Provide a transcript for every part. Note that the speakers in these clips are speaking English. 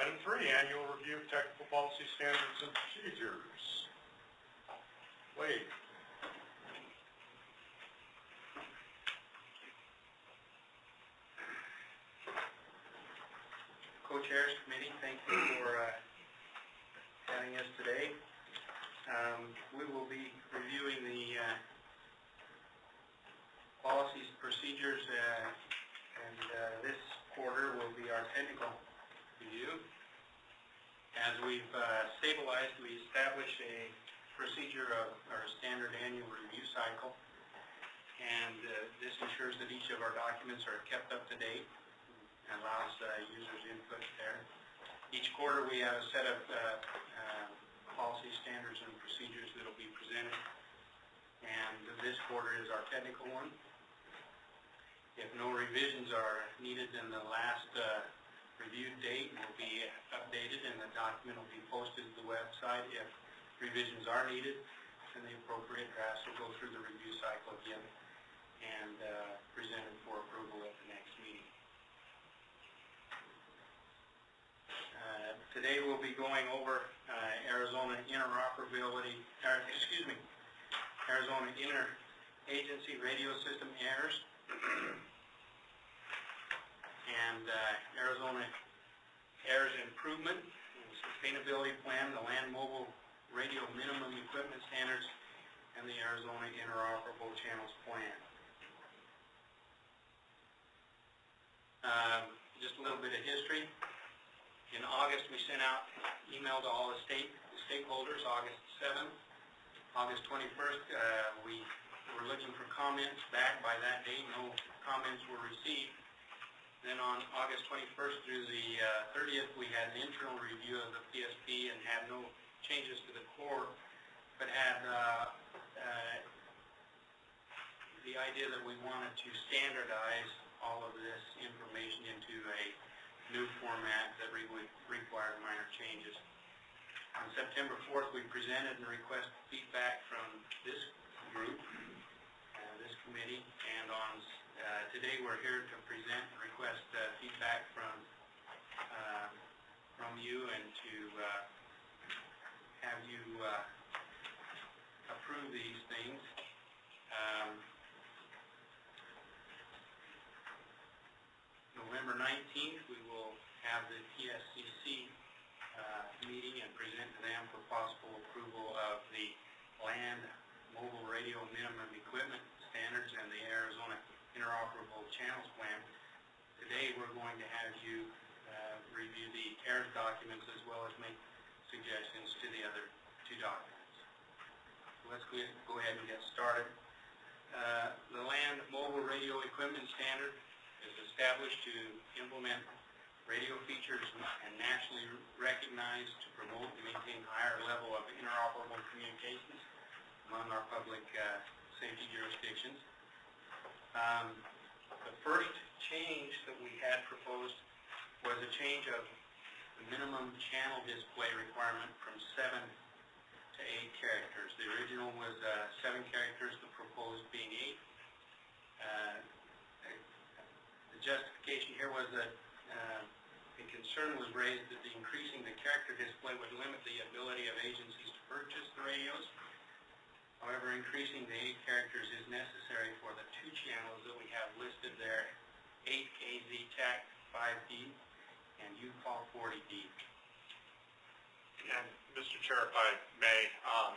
Item three, annual review of technical policy standards and procedures. Glade? Co-chairs committee, thank you for uh, having us today. Um, We will be reviewing the uh, policies, procedures, uh, and uh, this quarter will be our technical. As we've uh, stabilized, we established a procedure of our standard annual review cycle, and uh, this ensures that each of our documents are kept up to date and allows uh, users input there. Each quarter, we have a set of uh, uh, policy standards and procedures that will be presented, and this quarter is our technical one. If no revisions are needed, then the last uh, reviewed date will updated, and the document will be posted to the website. If revisions are needed, and the appropriate drafts will go through the review cycle again and uh, presented for approval at the next meeting. Uh, Today, we'll be going over uh, Arizona interoperability, excuse me, Arizona Interagency Radio System AIRS, and uh, AIRS Improvement, and Sustainability Plan, the Land Mobile Radio Minimum Equipment Standards, and the Arizona Interoperable Channels Plan. Um, Just a little bit of history. In August, we sent out email to all the state stakeholders, August 7th. August 21st, uh, we were looking for comments back by that date, no comments were received. Then on August 21st through the uh, 30th, we had an internal review of the PSP and had no changes to the core, but had uh, uh, the idea that we wanted to standardize all of this information into a new format that re- would require minor changes. On September 4th, we presented and requested feedback from this group, uh, this committee, and on, today we're here to present and request uh, feedback from, uh, from you and to uh, have you approve these things. Um, November 19th, we will have the PSCC uh, meeting and present to them for possible approval of the Land Mobile Radio Minimum Equipment Standards and the Arizona Interoperable Channels Plan. Today, we're going to have you uh, review the CARES documents as well as make suggestions to the other two documents. So Let's go ahead and get started. Uh, The Land Mobile Radio Equipment Standard is established to implement radio features and nationally recognized to promote and maintain higher level of interoperable communications among our public uh, safety jurisdictions. Um, The first change that we had proposed was a change of the minimum channel display requirement from seven to eight characters. The original was uh, seven characters, the proposed being eight. Uh, the justification here was that uh, a concern was raised that the increasing the character display would limit the ability of agencies to purchase the radios. However, increasing the eight characters is necessary for the two channels that we have listed there, 8KZ TAC 5D and UCall 40D. And, Mr. Chair, if I may, um,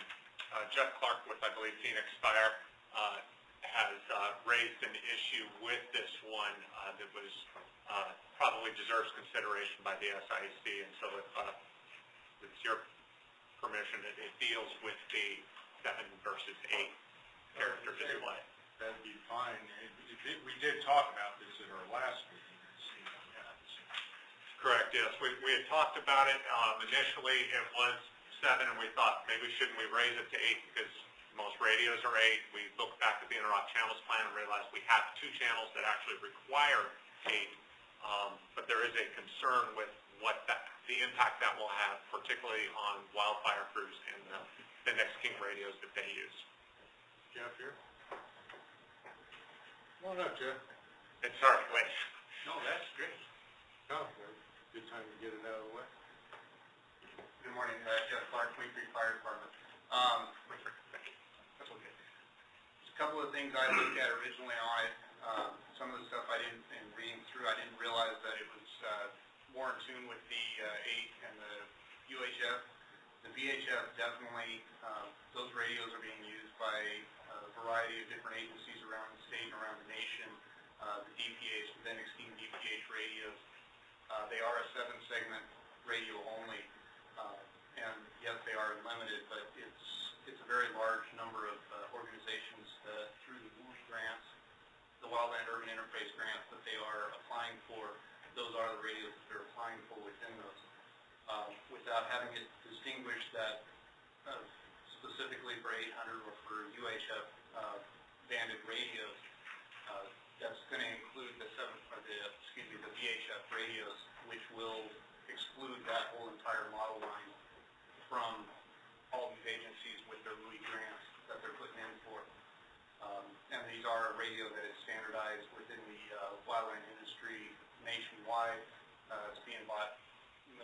uh, Jeff Clark with, I believe, Phoenix Fire, uh, has uh, raised an issue with this one uh, that was, uh, probably deserves consideration by the SIEC, and so if, uh, with your permission, it it deals with the seven versus eight character display. That'd be fine. It- it We did talk about this at our last meeting. It seemed, Correct, yes. We, we had talked about it. Um, initially, it was seven, and we thought, maybe shouldn't we raise it to eight, because most radios are eight. We looked back at the interop channels plan and realized we have two channels that actually require eight. Um, but there is a concern with what that, the impact that will have, particularly on wildfire crews and the, the Bendix King radios that they use. Jeff here? Come on up, Jeff. And sorry, wait. No, that's great. Oh, good time to get it out of the way. Good morning, uh, Jeff Clark, Queen Creek Fire Department. Um, that's okay. Just a couple of things I looked at originally on it, um, some of the stuff I didn't, in reading through, I didn't realize that it was, uh, more in tune with the, uh, eight and the UHF. VHF definitely, um, those radios are being used by a variety of different agencies around the state and around the nation. Uh, the DPH, the Bendix King DPH radios, uh, they are a seven segment radio only. Uh, and yes, they are limited, but it's, it's a very large number of uh, organizations uh, through the WUI grants, the Wildland Urban Interface grants that they are applying for. Those are the radios that they're applying for within those. Um, without having it distinguished that uh, specifically for 800 or for UHF uh, banded radios, uh, that's going to include the seven, the, excuse me, the VHF radios, which will exclude that whole entire model line from all these agencies with their WUI grants that they're putting in for. Um, and these are a radio that is standardized within the uh, wildland industry nationwide. Uh, it's being bought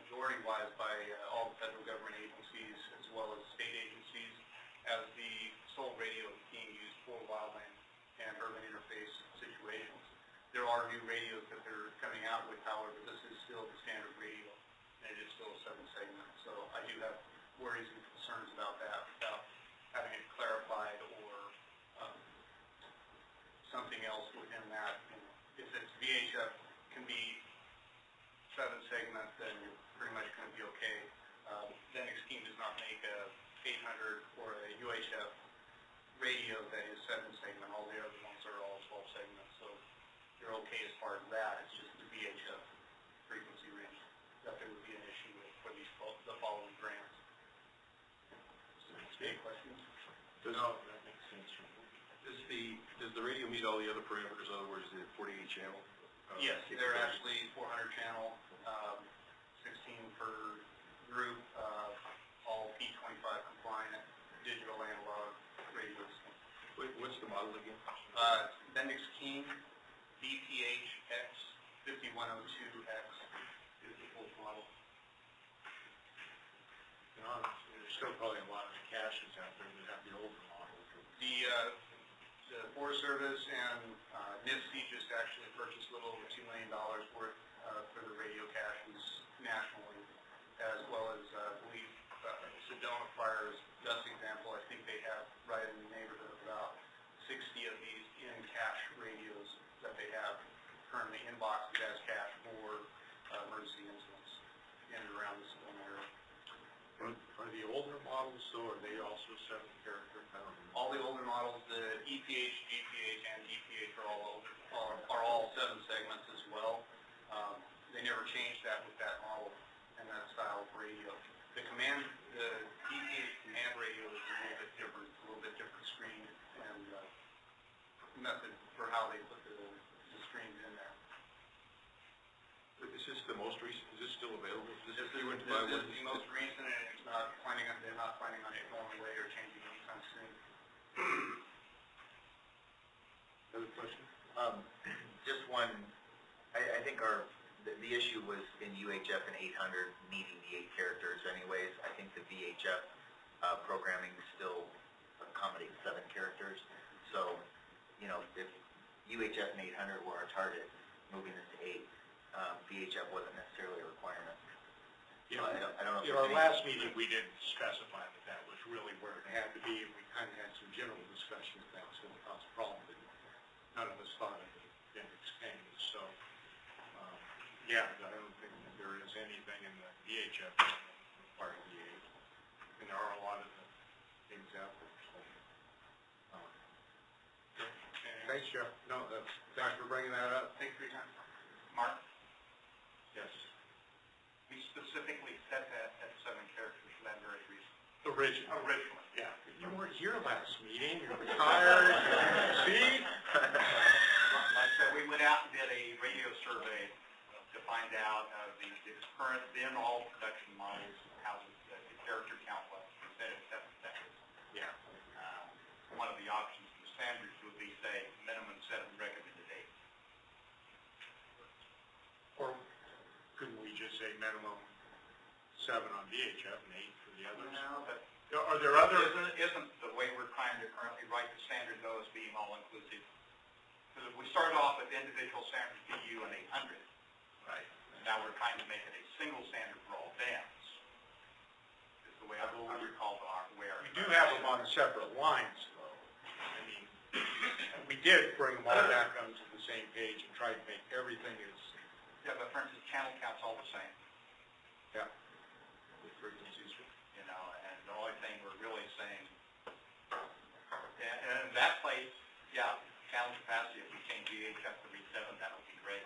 majority-wise by uh, all the federal government agencies as well as state agencies as the sole radio being used for wildland and urban interface situations. There are new radios that they're coming out with, however, this is still the standard radio, and it is still a seven segment. So I do have worries and concerns about that, without having it clarified or um, something else within that. If it's VHF can be seven segment, then you're pretty much going to be okay. Um, Bendix King does not make a 800 or a UHF radio that is seven segment, all the other ones are all 12 segments, so you're okay as far as that, it's just the VHF frequency range that there would be an issue with for these, the following grants. Any questions? Does, that makes sense. Does the, does the radio meet all the other parameters, in other words, the forty-eight channel? uh, Yes, they're actually 400 channel, um, 16 per group, uh, all P25 compliant, digital analog radios. Wait, what's the model again? Uh, Bendix King DPH-X 5102X is the full model. You know, there's still probably a lot of caches out there that have the older models. The, uh, the Forest Service and, uh, NIST just actually purchased a little over two million dollars worth, uh, for the radio caches nationally, as well as, uh, I believe, uh, Sedona Fire's best example, I think they have right in the neighborhood of about sixty of these in-cache radios that they have currently in boxes as cache for, uh, emergency incidents in and around the Sedona area. Are are the older models, so are they character? Don't. All the older models, the EPH, GPH, and DPH are all older, are, are all seven segments as well. Um, they never changed that with that model and that style of radio. The command, the DPH command radio is a little bit different, a little bit different screen and, uh, method for how they put the, the screens in there. Is this the most recent, is this still available? Is This is, you went this to buy is one? the most recent, and it's not planning on, they're not planning on it going away or changing anytime soon. Other question? Um, just one, I, I think our, the, the issue was in UHF and eight hundred needing the eight characters anyways. I think the VHF, uh, programming still accommodates seven characters. So, you know, if UHF and eight hundred were our target, moving this to eight, um, VHF wasn't necessarily a requirement. So I don't, I don't know if In our last meeting, we didn't specify that that was really where it had to be, and we kind of had some general discussion if that was going to cause a problem, but none of us thought of it in exchange, so, um, yeah, I don't think that there is anything in the VHF that require the eight, and there are a lot of the things out there, so. um, Thanks, Jeff. No, that's, thanks for bringing that up. Thanks for your time. Mark? Yes. We specifically set that at seven characters for that very reason. Original. Originally. Yeah, you weren't here last meeting, you're retired, see? Like I said, we went out and did a radio survey to find out uh, the the current, then all production models, how the the character count was, instead of seven seconds. Yeah. Uh, One of the options for standards would be, say, minimum seven recommended eight. Or couldn't we just say minimum seven on VHF and eight for the others. No, but Are there other, Isn't, isn't the way we're trying to currently write the standard though as being all-inclusive? Because if we started off with individual standards, PU and eight hundred, right, and now we're trying to make it a single standard for all bands, is the way I I recall the, where. we do have them on separate lines though. I mean, we did bring them all back onto the same page and try to make everything as, Yeah, but for instance, channel count's all the same, yeah, the frequencies. you know, and the only thing we're really saying, and, and in that place, yeah, channel capacity, if we change VHF to read seven, that would be great.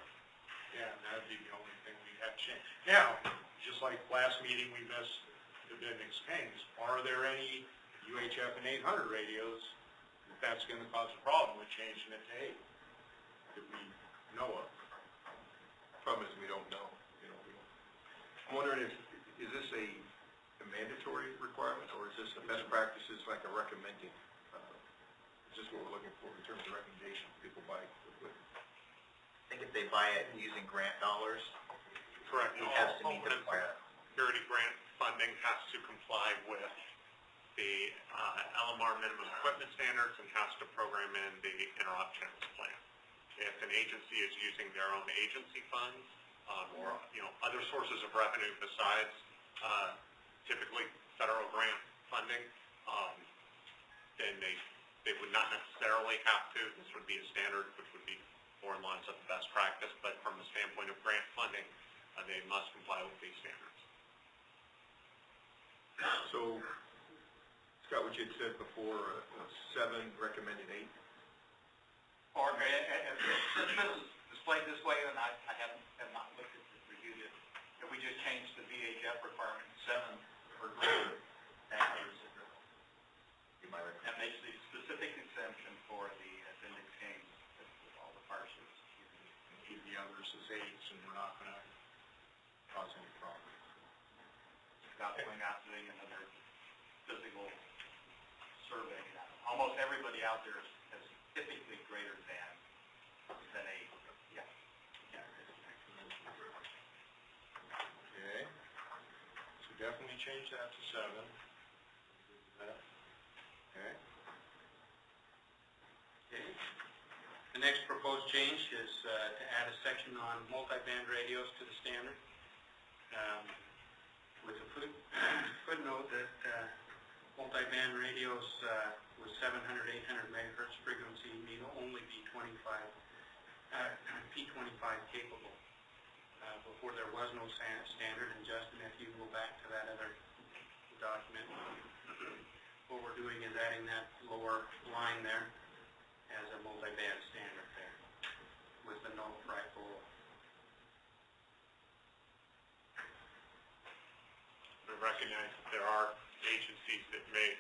Yeah, that'd be the only thing we have changed. Now, just like last meeting, we missed the Bendix Kings, are there any UHF and eight hundred radios that that's gonna cause a problem with changing it to eight? That we know of? Problem is, we don't know, you know, we don't. I'm wondering if, is this a a mandatory requirement, or is this a best practices, like a recommended? uh, Is this what we're looking for in terms of recommendation, people buy equipment? I think if they buy it using grant dollars, Correct. it has to meet the. Security grant funding has to comply with the uh, LMR minimum equipment standards and has to program in the interop channels plan. If an agency is using their own agency funds, um, or, you know, other sources of revenue besides uh, typically federal grant funding, um, then they, they would not necessarily have to. This would be a standard, which would be more in line with the best practice, but from the standpoint of grant funding, uh, they must comply with these standards. So, Scott, what you had said before, uh, seven, recommended eight? Or, uh, uh, uh, since this is displayed this way, and I, I haven't, have not looked at this, reviewed it, if we just change the VHF requirement to seven for greater, that is, Be my that makes the specific exemption for the Bendix Kings, with all the fire services. Keep the others as eights, and we're not gonna cause any problem. Without going out doing another physical survey. Almost everybody out there is, is typically greater than, than eight, yeah. Yeah. Okay, so definitely change that to seven. Okay, Okay. The next proposed change is uh, to add a section on multiband radios to the standard, um, footnote that uh, multiband radios uh, with 700, 800 megahertz frequency need only be 25, uh, P25 capable. Uh, Before there was no standard, and Justin, if you go back to that other document, what we're doing is adding that lower line there as a multi-band standard there with the no fry pole. We recognize that there are agencies that may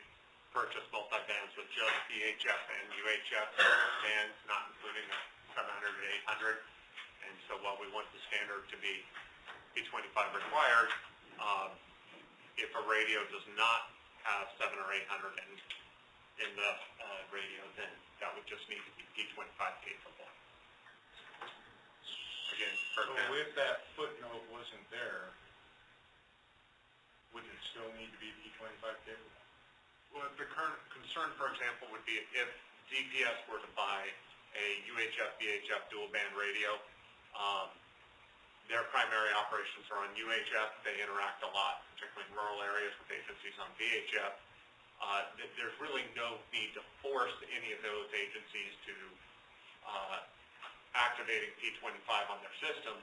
purchase multi-bands with just VHF and UHF bands, not including the 700 and 800. And so while we want the standard to be P25 required, um, if a radio does not have 7 or 800 in, in the uh, radio, then that would just need to be P25 capable. Again, so if that footnote wasn't there, would it still need to be P twenty-five capable? Well, the current concern, for example, would be if DPS were to buy a UHF, VHF dual band radio, um, their primary operations are on UHF, they interact a lot, particularly in rural areas with agencies on VHF. Uh, th- there's really no need to force any of those agencies to, uh, activating P25 on their system,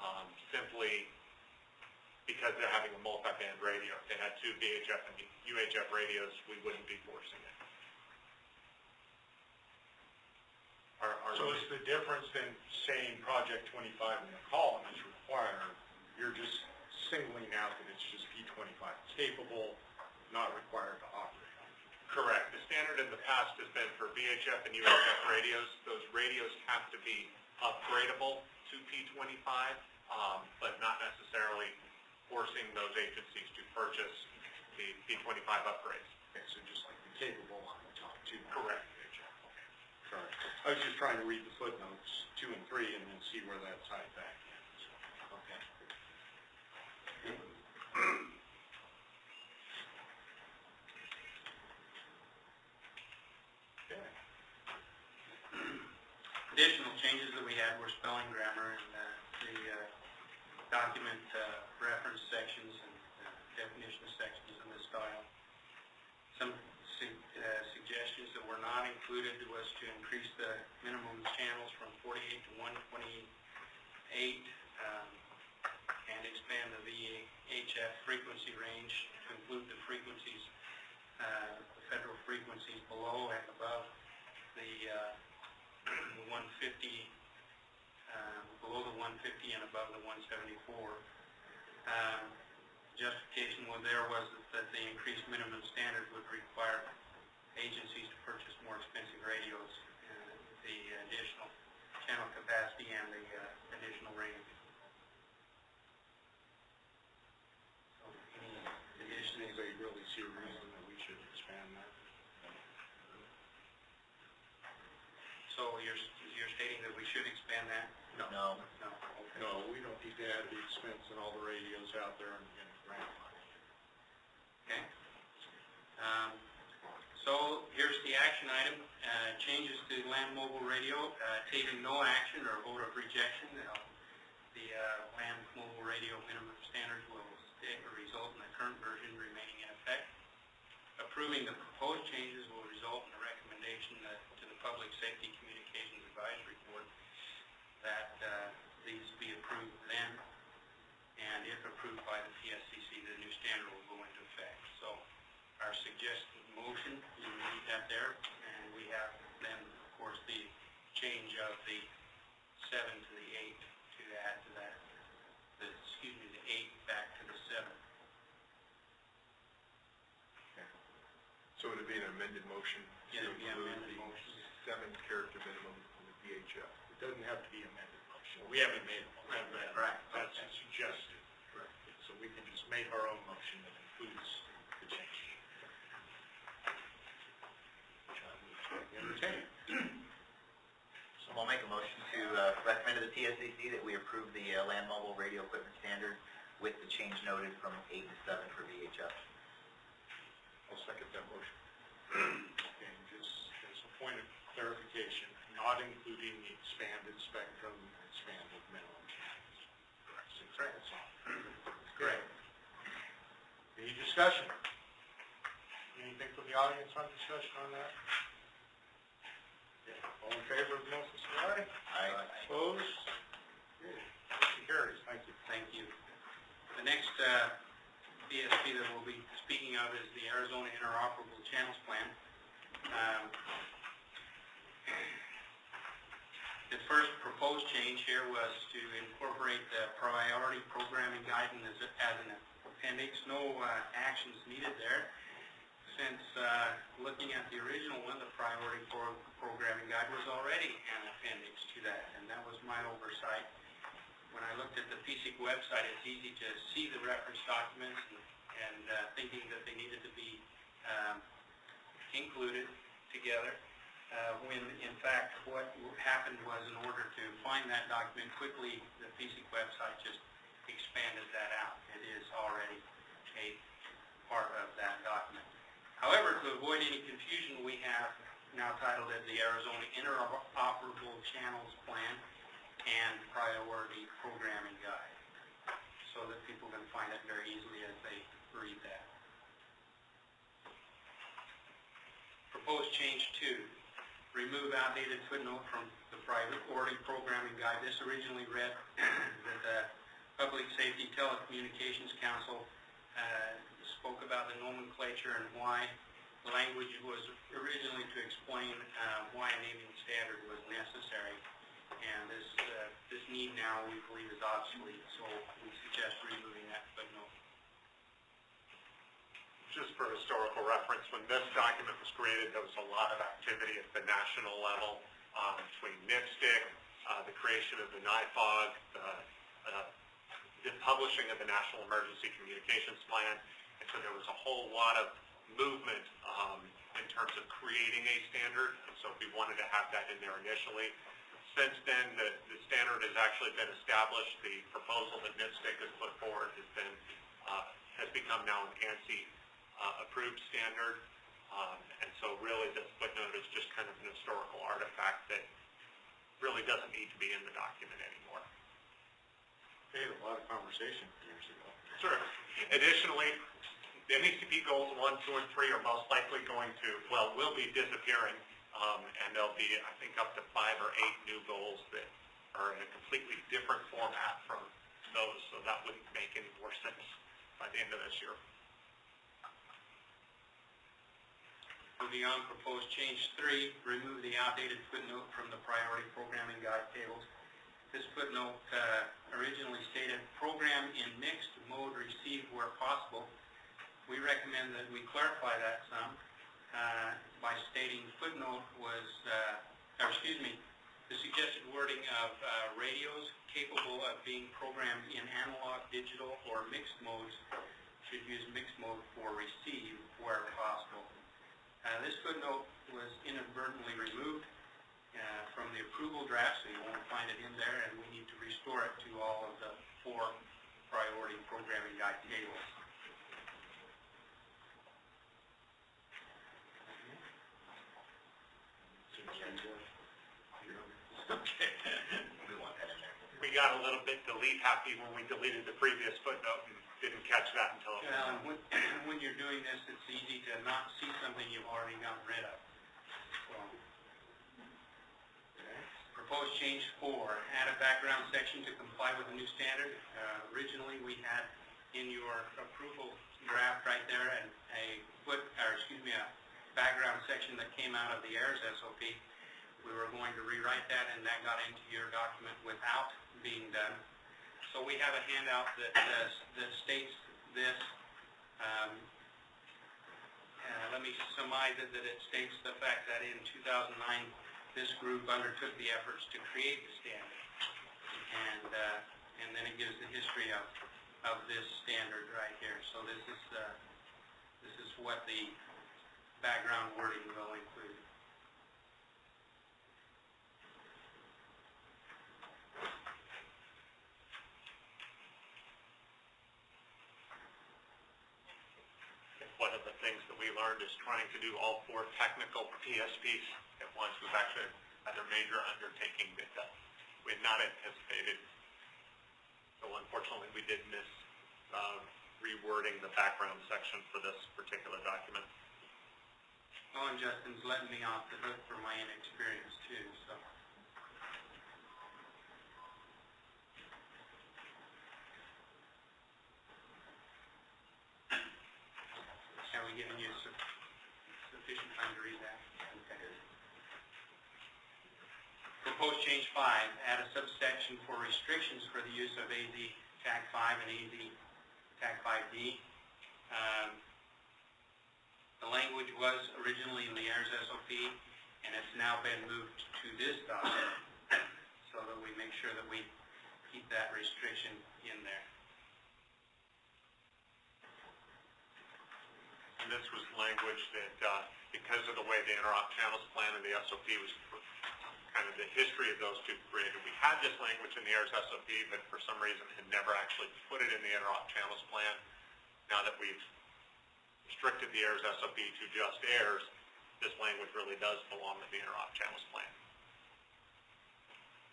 um, simply because they're having a multi-band radio. If they had two VHF and UHF radios, we wouldn't be forcing it. Our, our, So it's the difference in saying Project twenty-five in the column is required, you're just singling out that it's just P twenty-five capable, not required to operate correct. The standard in the past has been for VHF and UHF radios, those radios have to be upgradable to P25, um, but not necessarily forcing those agencies to purchase the P25 upgrades. Okay, so just like the capable on we talked to. Correct. Sorry. I was just trying to read the footnotes two and three and then see where that tied back in. So, okay. okay. Additional changes that we had were spelling, grammar, and uh, the uh, document uh, ref sections and uh, definition sections in the style. Some su- uh, suggestions that were not included was to increase the minimum channels from 48 to 128, um, and expand the VHF frequency range to include the frequencies, uh, the federal frequencies below and above the uh, the 150, um, below the 150 and above the 174. Um, Justification was there was that the increased minimum standard would require agencies to purchase more expensive radios, uh, the additional channel capacity and the uh, additional range. So any Does additions? anybody really see a reason that we should expand that? So you're, you're stating that we should expand that? No. No, okay. We don't need to add the expense and all the radios out there and, and grant money. Okay. Um, So here's the action item, uh, changes to land mobile radio, uh, taking no action or vote of rejection. Uh, The land mobile radio minimum standards will result in the current version remaining in effect. Approving the proposed changes will result in a recommendation that- to the Public Safety Communications Advisory Board that uh, these be approved then, and if approved by the PSCC, the new standard will go into effect. So our suggested motion, you read that there, and we have then, of course, the change of the seven to the eight to add to that, the, excuse me, the eight back to the seven. So it would it be an amended motion? Yeah, it'd to be include amended the motion. Seven character minimum in the VHF? It doesn't have to be amended motion. We haven't made a motion. Right. That's suggested. So we can just make our own motion that includes the change. Which I would entertain. So I'll make a motion to uh, recommend to the PSCC that we approve the uh, land mobile radio equipment standard with the change noted from eight to seven for VHF. I'll second that motion. And just as a point of clarification, not including the expanded spectrum, and expanded minimum channels. Correct. That's all. Great. Any discussion? Anything from the audience on discussion on that? All in favor of the motion, say aye. Aye. Opposed? Okay. Motion carries. Thank you. Thank you. The next uh, PSP that we'll be speaking of is the Arizona Interoperable Channels Plan. Um, The first proposed change here was to incorporate the priority programming guidance as as an appendix. No uh, actions needed there, since uh, looking at the original one, the priority pro- programming guide was already an appendix to that, and that was my oversight when I looked at the PSIC website, it's easy to see the reference documents and, and uh, thinking that they needed to be um, included together, uh, when in fact what happened was in order to find that document quickly, the PSIC website just expanded that out. It is already a part of that document. However, to avoid any confusion, we have now titled it the Arizona Interoperable Channels Plan and Priority Programming Guide, so that people can find it very easily as they read that. Proposed change two, remove outdated footnote from the Priority Programming Guide. This originally read that the Public Safety Telecommunications Council uh, spoke about the nomenclature and why language was originally to explain uh, why a naming standard was necessary. And this, uh, this need now, we believe, is obsolete, so we suggest removing that footnote. Just for historical reference, when this document was created, there was a lot of activity at the national level um, between NPSTC, uh, the creation of the NIFOG, uh, the publishing of the National Emergency Communications Plan. And so there was a whole lot of movement um, in terms of creating a standard, and so we wanted to have that in there initially. Since then, the, the standard has actually been established. The proposal that NPSTC has put forward has been, uh, has become now an ANSI uh, approved standard. Um, And so really, this footnote is just kind of an historical artifact that really doesn't need to be in the document anymore. We had a lot of conversation years ago. Sure. Additionally, the NECP goals one, two, and three are most likely going to, well, will be disappearing, um, and there'll be, I think, up to five or eight new goals that are in a completely different format from those, so that wouldn't make any more sense by the end of this year. Moving on, proposed change three, remove the outdated footnote from the priority programming guide tables. This footnote uh, originally stated, program in mixed mode received where possible. We recommend that we clarify that some uh, by stating footnote was, uh, or excuse me, the suggested wording of uh, radios capable of being programmed in analog, digital, or mixed modes should use mixed mode for receive where possible. Uh, This footnote was inadvertently removed uh, from the approval draft, so you won't find it in there, and we need to restore it to all of the four priority programming guide tables. Okay. We want that in there. We bit delete happy when we deleted the previous footnote and didn't catch that until it was when, when you're doing this, it's easy to not see something you've already gotten rid of. So, Proposed change four, add a background section to comply with the new standard. Uh, Originally, we had in your approval draft right there, and a foot, or excuse me, a background section that came out of the AIRS SOP. We were going to rewrite that, and that got into your document without being done. So we have a handout that, uh, that states this. Um, uh, Let me surmise it, that it states the fact that in 2009, this group undertook the efforts to create the standard. And, uh, and then it gives the history of, of this standard right here. So this is, uh, this is what the background wording will include. one of the things that we learned is trying to do all four technical PSPs at once was actually another major undertaking that uh, we had not anticipated. So unfortunately, we did miss uh, rewording the background section for this particular document. Oh, and Justin's letting me off the hook for my inexperience too, so. Have we given you su- sufficient time to read that? Okay. Proposed change five, add a subsection for restrictions for the use of AZ TAC five and AZ TAC five D. Um, the language was originally in the SOP, and it's now been moved to this document, so that we make sure that we keep that restriction in there. And this was language that, uh, because of the way the interop channels plan and the SOP was kind of the history of those two created, we had this language in the AIRS SOP, but for some reason had never actually put it in the interop channels plan. Now that we've restricted the AIRS SOP to just AIRS, this language really does belong in the interop channels plan.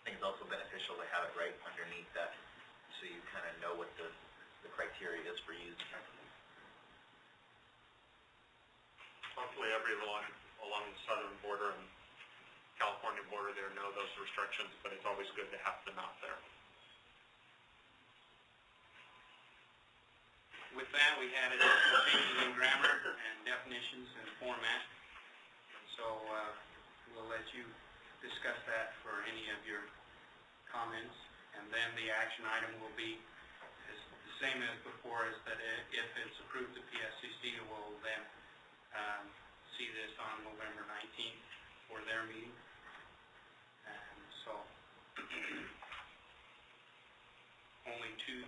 I think it's also beneficial to have it right underneath that, so you kind of know what the, the criteria is for using it. Hopefully everyone along the southern border and California border there know those restrictions, but it's always good to have them out there. With that, we had additional changes in grammar and definitions and format. So, uh, we'll let you discuss that for any of your comments. And then the action item will be the same as before, is that if it's approved the PSCC, will then, um, see this on November nineteenth for their meeting. And so, only two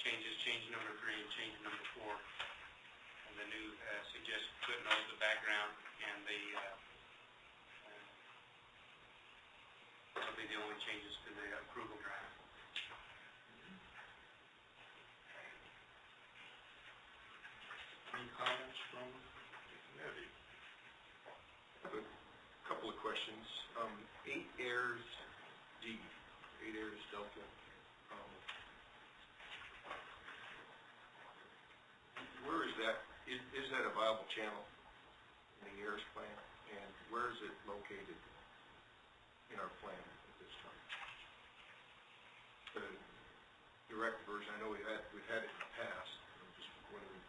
changes, change number three and change number four. And the new uh, suggested footnote, the background, and the, uh, uh, that'll be the only changes to the approval draft. Any comments from, A couple of questions. Um, Eight AIRS channel in the AIRS plan, and where is it located in our plan at this time? The direct version, I know we've had, we've had it in the past, I'm just wondering.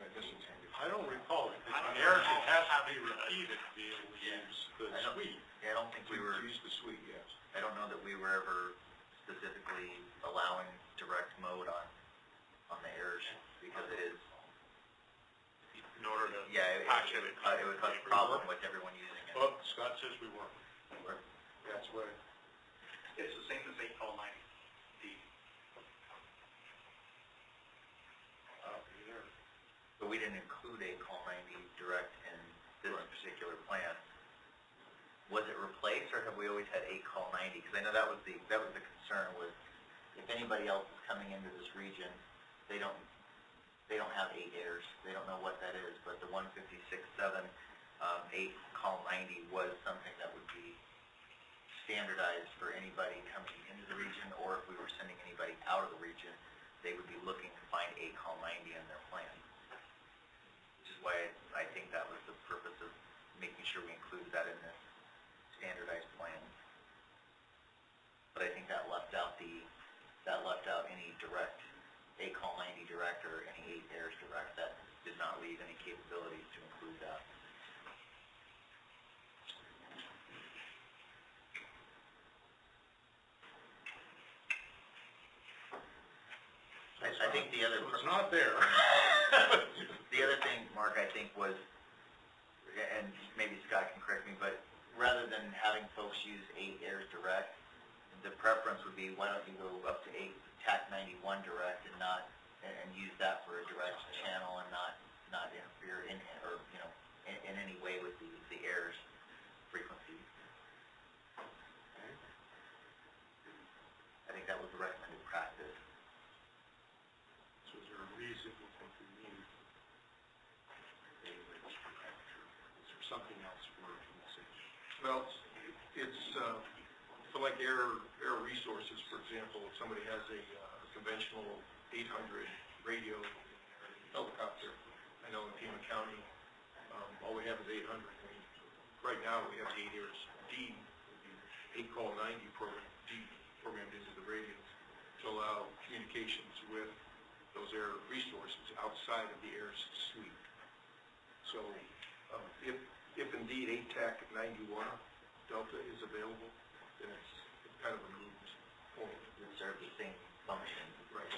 I guess it's. I don't recall it. I don't Eric, it has to be repeated to be able to use the I don't- suite. Yeah, I don't think we were, To use the suite, yes. I don't know that we were ever specifically allowing direct mode on, on the AIRS, because it is, In order to yeah, it, patch it it. would, ca- it would cause a problem with everyone using it. Oh, Scott says we weren't. That's what, It's the same as eight call ninety, D. uh, there. But we didn't include a call ninety direct in this particular plan. Was it replaced, or have we always had eight call ninety? Because I know that was the, that was the concern was, if anybody else is coming into this region, they don't, they don't have eight AIRS, they don't know what that is, but the one fifty-six seven, um, eight call ninety was something that would be standardized for anybody coming into the region, or if we were sending anybody out of the region, they would be looking to find eight call ninety in their plan which is why I think that was the purpose of making sure we included that in this standardized plan. But I think that left that left out any direct, a call ninety direct or any eight AIRS direct, that did not leave any capabilities to include that. I, I think the other. It's not there. The other thing, Mark, I think was, and maybe Scott can correct me, but rather than having folks use eight AIRS direct, the preference would be, why don't you go up to eight TAC ninety-one direct and not, and, and use that for a direct channel and not, not interfere in, or, you know, in, in any way with the, the AIRS frequency. I think that was the recommended practice. So is there a reason you think we need, is there something else we're missing? Well, it's- it's, uh, so like air, air resources, for example, if somebody has a uh, conventional eight hundred radio helicopter, I know in Pima County, um, all we have is eight hundred. I mean, right now, we have the AIRS D, eight call ninety program, D programmed into the radios to allow communications with those air resources outside of the AIRS suite. So, um, if, if indeed ATAC ninety-one Delta is available, then it's, it's kind of a Serve the same function. Right.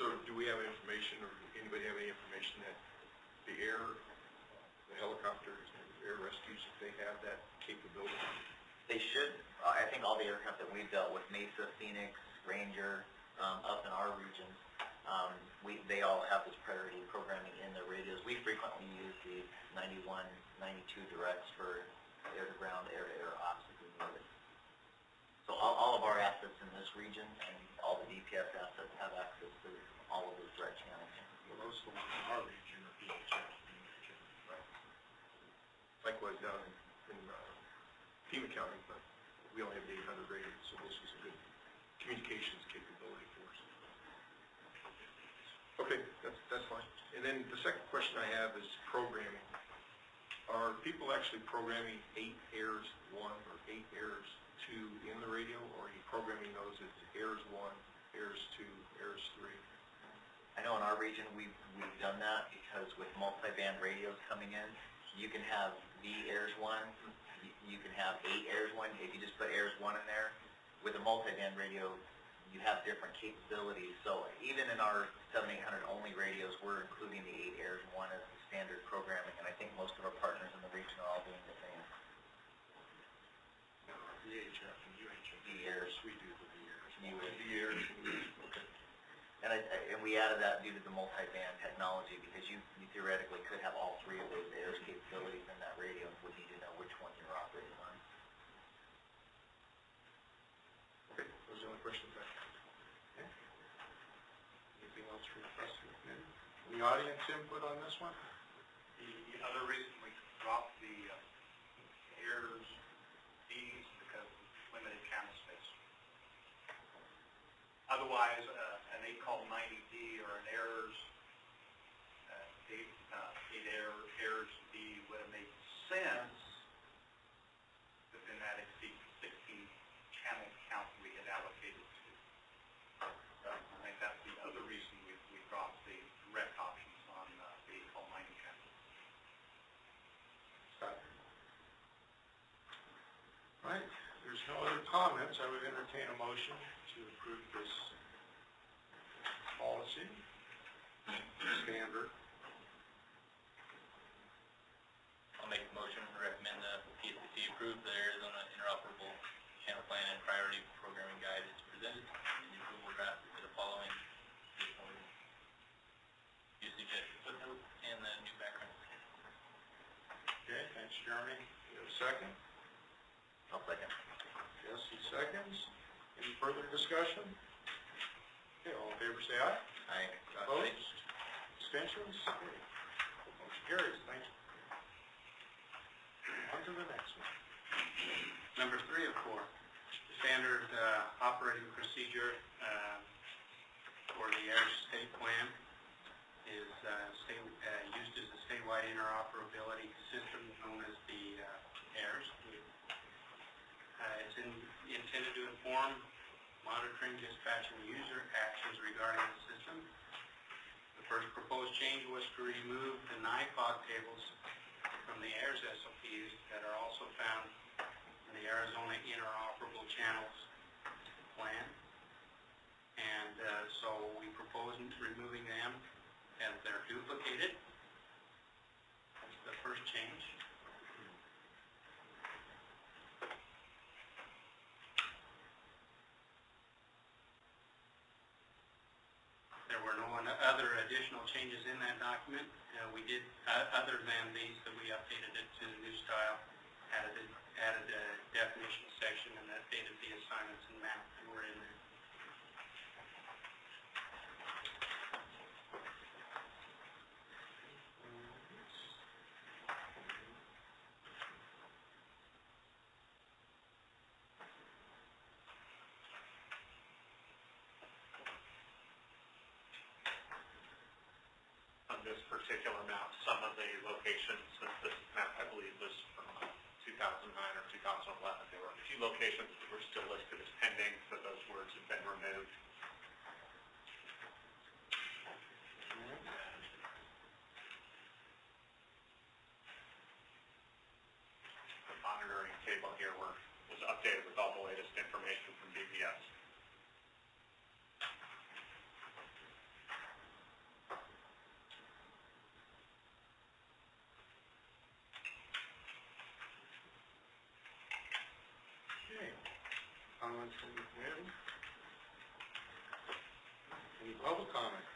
So do we have information, or anybody have any information that the air, the helicopters, and air rescues, if they have that capability? They should, uh, I think all the aircraft that we've dealt with, Mesa, Phoenix, Ranger, um, up in our regions, um, we, they all have this priority programming in their radios. We frequently use the 91, 92 directs for air-to-ground, air-to-air ops so all, all of our assets in this region and all the DPS assets have access to all of those threat channels. Well, those the ones in our region are being checked in the. Right. Likewise down in, in uh, Pima County, but we only have the 800 rated, so this is a good communications capability for us. Okay, that's, that's fine. And then the second question I have is programming. Are people actually programming eight AIRS one or eight AIRS 2 in the radio, or are you programming those as AIRS 1, AIRS 2, AIRS 3? I know in our region we've, we've done that because with multi-band radios coming in, you can have the AIRS 1, you, can have 8 AIRS 1. If you just put AIRS 1 in there, with a multi-band radio, you have different capabilities. So even in our 7800 only radios, we're including the 8 AIRS 1 as the standard programming, and I think most of our partners in the region VHF. U AIRS. The AIRS, okay. And I, I- and we added that due to the multi-band technology, because you you theoretically could have all three of those AIRS capabilities in that radio, and would need to know which one you're operating on. Okay, those are the only questions I have. Anything else from the press? Any audience input on this one? The the other reason we dropped the uh, AIRS, Ds, because of limited channel space. Otherwise, uh, an eight call ninety D or an errors, uh, eight, uh, eight error, errors D would have made sense, but then that exceeds sixteen channel count we had allocated to. Uh, I think that's the other reason we, we dropped the direct options on, uh, the call ninety channel. Right, there's no other comments, I would entertain a motion to approve this policy, standard. I'll make a motion to recommend the PSCC approve the Arizona Interoperable Channel Plan and Priority Programming Guide as presented, and the approval draft for the following usage at footnote and the new background. Okay, thanks, Jeremy. You have a second? I'll second. Jesse seconds. Any further discussion? Okay, all in favor, say aye. Aye. Opposed? Abstentions? Motion carries, thank you. On to the next one. Number three of four, the standard uh, operating procedure uh, for the AIRS state plan is uh, state, uh, used as a statewide interoperability system known as the uh, AIRS. Uh, It's in- intended to inform dispatch, and user actions regarding the system. The first proposed change was to remove the NIFOG tables from the AIRS SOPs that are also found in the Arizona Interoperable Channels Plan. And uh, so we propose removing them as they're duplicated. That's the first change. There were no one- other additional changes in that document. Did, uh, other than these, that we updated it to the new style, added, a- added a definition section and updated the assignments and map that were in there. On this particular map, some of the locations, since this map, I believe, was from uh, 2009 or 2011, there were a few locations that were still listed as pending, so those words have been removed. The monitoring table here were, was updated with all the latest information from DPS. Okay. Comments from the committee? Any public comments?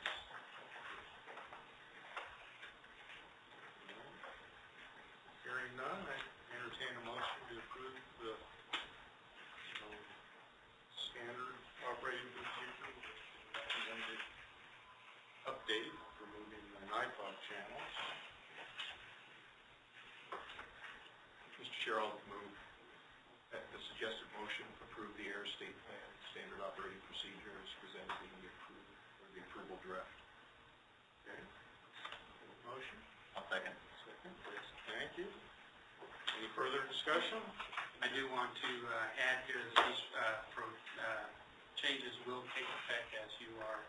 Hearing none, I entertain a motion to approve the um, standard operating procedure recommended update for moving the NIFOG channels. Mr. Chair, I'll move that the suggested motion approve the Air State Plan Standard Operating Procedure as presented in the approval, or the approval draft. Okay. Motion? I'll second. Second, please. Thank you. Any further discussion? I do want to uh, add here that these uh, pro- uh, changes will take effect as you are,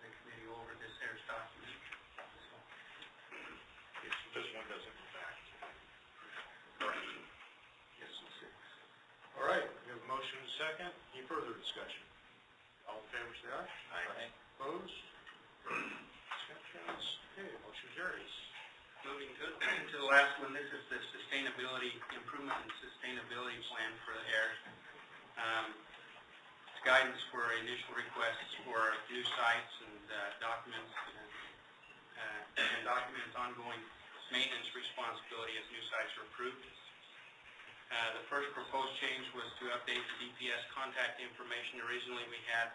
the committee over this AIRS document. So, Yes, this one doesn't go back. Yes, it's six. All right, we have a motion and a second. Any further discussion? All in favor, say aye. Aye. Opposed? Abstentions? Okay, motion carries. Moving to, to the last one, this is the sustainability, improvement and sustainability plan for the AIRS. Um, It's guidance for initial requests for new sites and uh, documents, and, uh, and documents ongoing maintenance responsibility as new sites are approved. Uh, The first proposed change was to update the DPS contact information. Originally, we had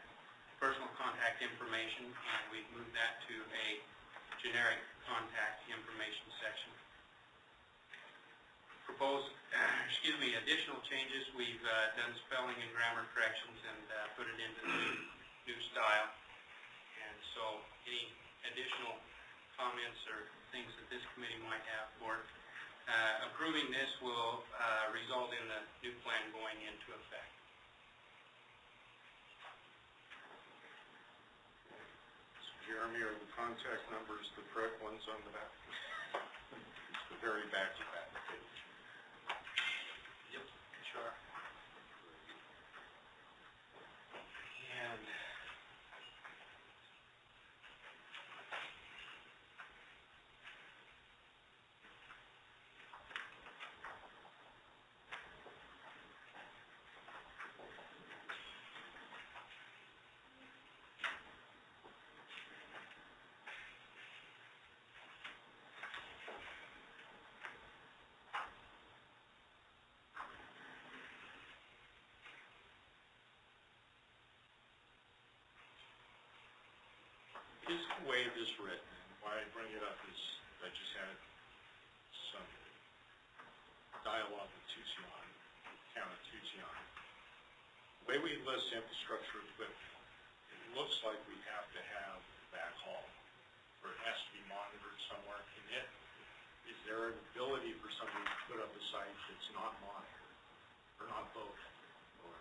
personal contact information, and we've moved that to a generic contact information section. Proposed, excuse me, additional changes, we've uh, done spelling and grammar corrections and uh, put it into the new style. And so any additional comments or things that this committee might have for uh, approving this will uh, result in the new plan going into effect. Jeremy, are the contact numbers the correct ones on the back? The very back of that page. Yep, sure. And His way it is written, why I bring it up is I just had some dialogue with Tucson, of Tucson. The way we list infrastructure equipment, it looks like we have to have backhaul, or it has to be monitored somewhere. Can it, is there an ability for somebody to put up a site that's not monitored, or not both? Or,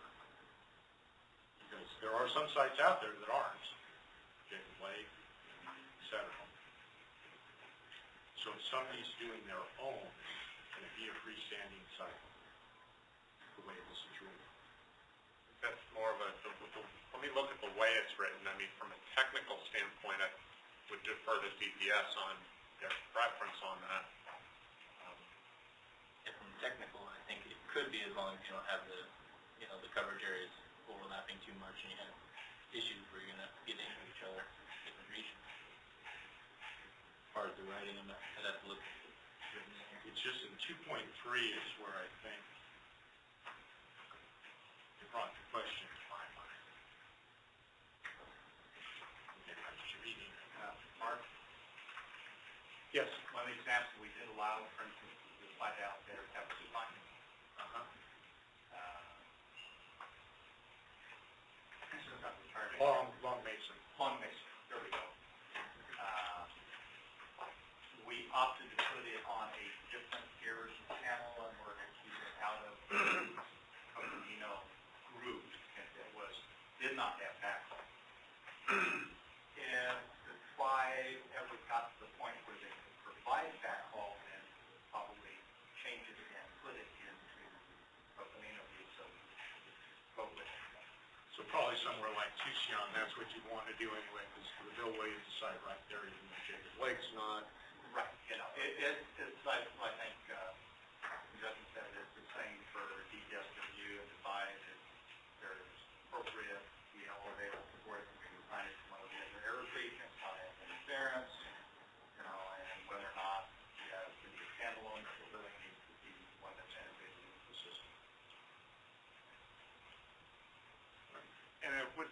because there are some sites out there that aren't. Jacob Lake, et cetera. So if somebody's doing their own, can it be a freestanding site? The way this is written. That's more of a, the- the- let me look at the way it's written. I mean, from a technical standpoint, I would defer to DPS on their preference on that. Um, If from technical, I think it could be as long as you don't have the, you know, the coverage areas overlapping too much and you have issues where you're gonna get into each other, different regions. As far as the writing, I'm not, I'd have to look. written in here. It's just in two point three is where I think it brought the question to my mind. Maybe I'm just reading it. Uh, Mark, Yes. one of the examples we did allow, for instance, the slide out there, have two lines. Uh-huh. Uh, This is not the term. Long, Long Mason. Long Mason, there we go. Uh, We opted to put it on a different gears panel in order to keep it out of, of the, you know, groove, and it was, did not have backhoe. If the tribe ever got to the point where they could provide backhaul, then probably change it and put it into Coconino View, so go with it. So probably like that's what you'd want to do anyway, because the Bill Williams site right there, even though Jacob Lake's not. Right, you know, it, it, it's like, I think, uh, Justin said, it's the same for DPSW and Divide, it's, there's appropriate, you know, available for it, you can find it from one of the other air regions, how it has interference, you know, and whether or not, yeah, it can be standalone, or it needs to be one that's integrated into the system. And I would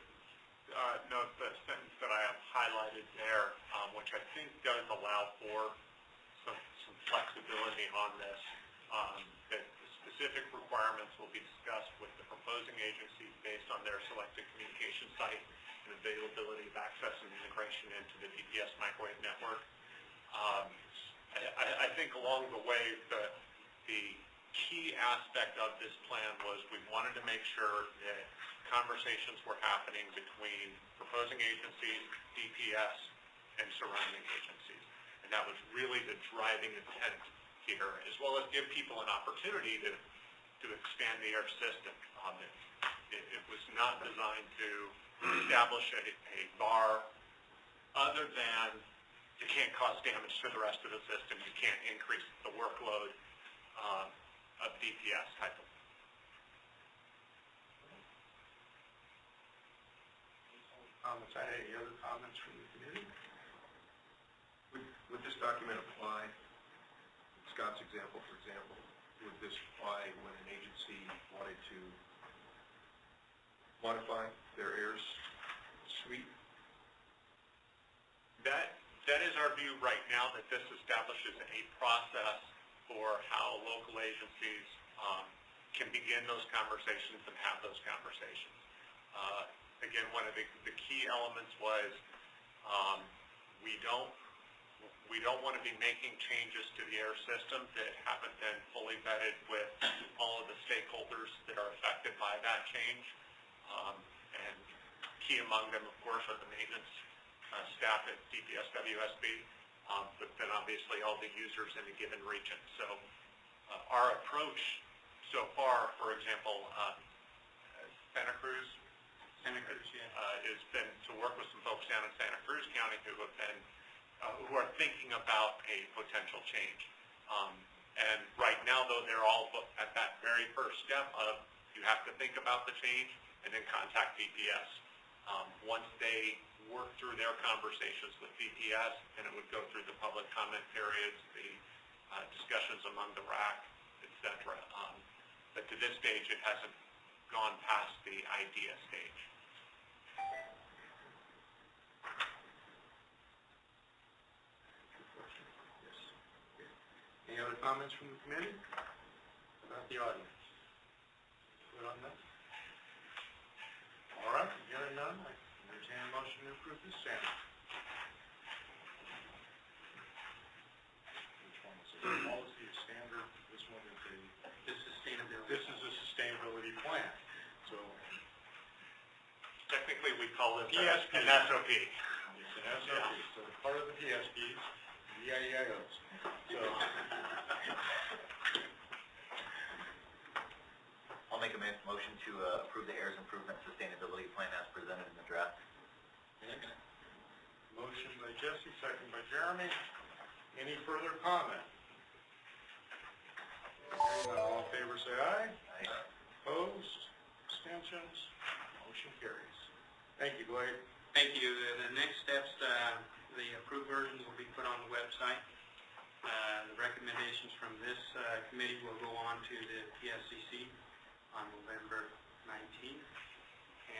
uh, note the sentence that I have highlighted there, um, which I think does allow for some some flexibility on this, um, that the specific requirements will be discussed with the proposing agencies based on their selected communication site and availability of access and integration into the DPS microwave network. Um, I, I- I think along the way, the, the key aspect of this plan was we wanted to make sure that conversations were happening between proposing agencies, DPS, and surrounding agencies. And that was really the driving intent here, as well as give people an opportunity to, to expand the air system. Um, it, it, was not designed to establish a, a bar other than you can't cause damage to the rest of the system, you can't increase the workload, um, of DPS type of Comments, any other comments from the committee? Would, would this document apply, Scott's example, for example, would this apply when an agency wanted to modify their AIRS suite? That, that is our view right now, that this establishes a process for how local agencies um, can begin those conversations and have those conversations. Uh, again, one of the, the key elements was, um, we don't, we don't want to be making changes to the air system that haven't been fully vetted with all of the stakeholders that are affected by that change. Um, and key among them, of course, are the maintenance, uh, staff at DPS WSB, um, but then obviously all the users in a given region. So, uh, our approach so far, for example, uh, Santa Cruz, Santa Cruz, yeah. uh, has been to work with some folks down in Santa Cruz County who have been, uh, who are thinking about a potential change. Um, and right now, though, they're all at that very first step of, you have to think about the change and then contact DPS. Um, once they work through their conversations with DPS, then it would go through the public comment periods, the, uh, discussions among the RAC, et cetera. Um, but to this stage, it hasn't gone past the idea stage. Yes. Okay. Any other comments from the committee? About the audience? Good on that? All right, hearing none, I entertain a motion to approve this standard. Which one is it? Policy is standard, this one is the, The sustainability. this is a sustainability plan. So Technically, we call this PSP. an SOP. It's an SOP, so it's part of the PSPs, the EIEIOs. So, I'll make a ma- motion to uh, approve the AIRS Improvement Sustainability Plan as presented in the draft. motion by Jesse, second by Jeremy. Any further comment? Hearing none, all in favor say aye. Aye. Opposed, abstentions, motion carries. Thank you, Glade. Thank you. The- The next steps, uh, the approved version will be put on the website. Uh, The recommendations from this uh, committee will go on to the PSCC on November 19th.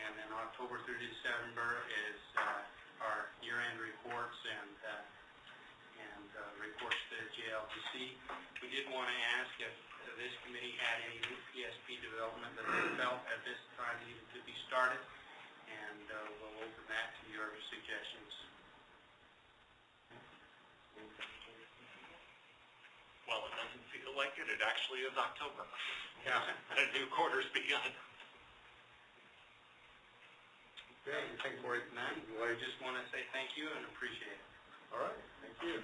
And then October through December is uh, our year-end reports and, uh, and uh, reports to the JLTC. We did want to ask if this committee had any PSP development that they felt at this time needed to be started and we'll open that to your suggestions. Well, it like it, actually is October. Yeah. The new quarter's begun. Okay, thank you, Glade. None, I just want to say thank you and appreciate it. All right, thank you.